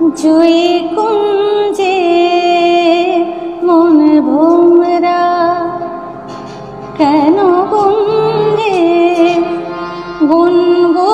জুই কুঞ্জে মন ভোমরা কেন গুঞ্জে গুনগু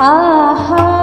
啊哈。